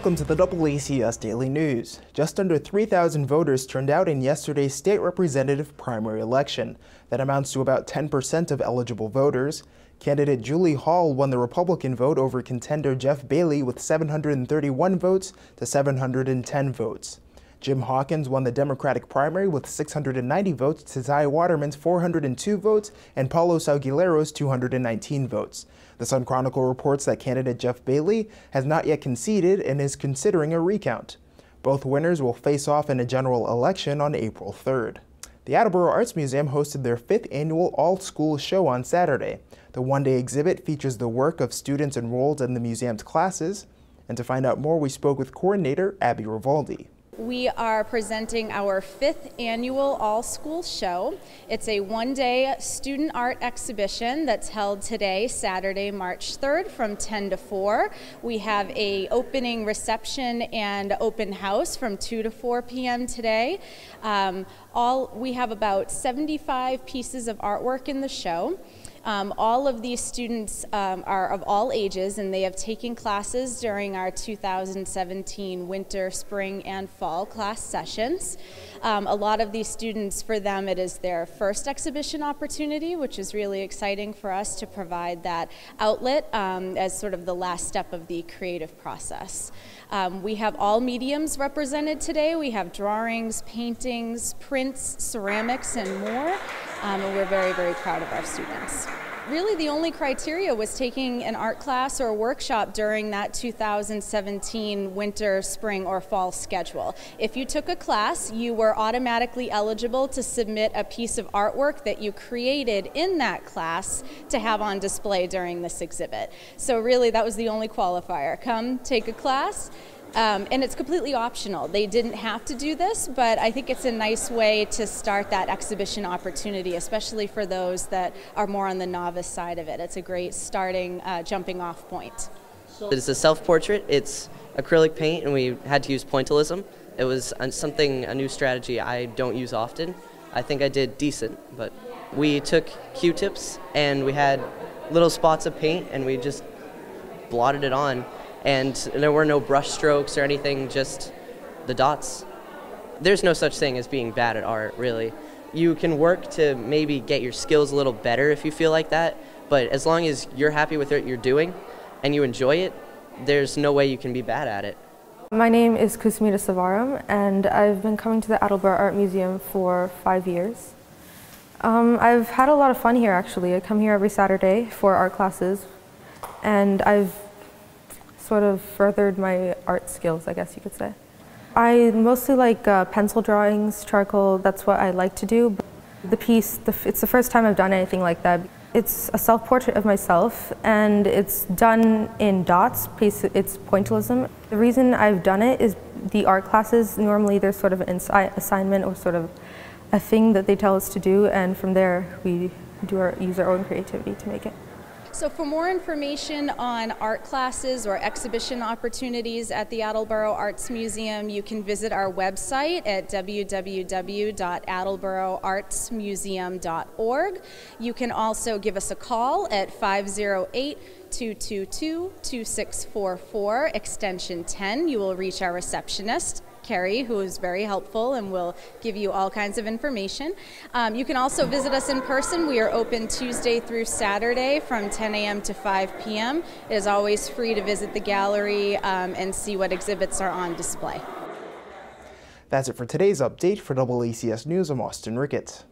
Welcome to the AACS Daily News. Just under 3,000 voters turned out in yesterday's state representative primary election. That amounts to about 10% of eligible voters. Candidate Julie Hall won the Republican vote over contender Jeff Bailey with 731 votes to 710 votes. Jim Hawkins won the Democratic primary with 690 votes to Ty Waterman's 402 votes and Paulo Salgueiro's 219 votes. The Sun Chronicle reports that candidate Jeff Bailey has not yet conceded and is considering a recount. Both winners will face off in a general election on April 3rd. The Attleboro Arts Museum hosted their fifth annual all-school show on Saturday. The one-day exhibit features the work of students enrolled in the museum's classes. And to find out more, we spoke with coordinator Abby Rovaldi. We are presenting our fifth annual all school show. It's a one day student art exhibition that's held today, Saturday, March 3rd from 10 to 4. We have a opening reception and open house from 2 to 4 p.m. today. Um, all, we have about 75 pieces of artwork in the show. Um, all of these students um, are of all ages and they have taken classes during our 2017 winter, spring, and fall class sessions. Um, a lot of these students, for them, it is their first exhibition opportunity, which is really exciting for us to provide that outlet um, as sort of the last step of the creative process. Um, we have all mediums represented today. We have drawings, paintings, prints, ceramics, and more. Um, and we're very, very proud of our students really the only criteria was taking an art class or a workshop during that 2017 winter, spring, or fall schedule. If you took a class, you were automatically eligible to submit a piece of artwork that you created in that class to have on display during this exhibit. So really that was the only qualifier. Come take a class, um, and it's completely optional. They didn't have to do this, but I think it's a nice way to start that exhibition opportunity, especially for those that are more on the novice side of it. It's a great starting, uh, jumping off point. It's a self portrait, it's acrylic paint, and we had to use pointillism. It was something, a new strategy I don't use often. I think I did decent, but we took Q tips and we had little spots of paint and we just blotted it on and there were no brush strokes or anything, just the dots. There's no such thing as being bad at art, really. You can work to maybe get your skills a little better if you feel like that, but as long as you're happy with what you're doing and you enjoy it, there's no way you can be bad at it. My name is Kusmita Savaram, and I've been coming to the Attleboro Art Museum for five years. Um, I've had a lot of fun here actually. I come here every Saturday for art classes, and I've sort of furthered my art skills, I guess you could say. I mostly like uh, pencil drawings, charcoal, that's what I like to do. The piece, the, it's the first time I've done anything like that. It's a self-portrait of myself and it's done in dots, it's pointillism. The reason I've done it is the art classes, normally there's sort of an assignment or sort of a thing that they tell us to do and from there we do our, use our own creativity to make it. So for more information on art classes or exhibition opportunities at the Attleboro Arts Museum, you can visit our website at www.attleboroartsmuseum.org. You can also give us a call at 508 222 2644, extension 10. You will reach our receptionist. Carrie, who is very helpful and will give you all kinds of information. Um, you can also visit us in person. We are open Tuesday through Saturday from 10 a.m. to 5 p.m. It is always free to visit the gallery um, and see what exhibits are on display. That's it for today's update. For AACS News, I'm Austin Ricketts.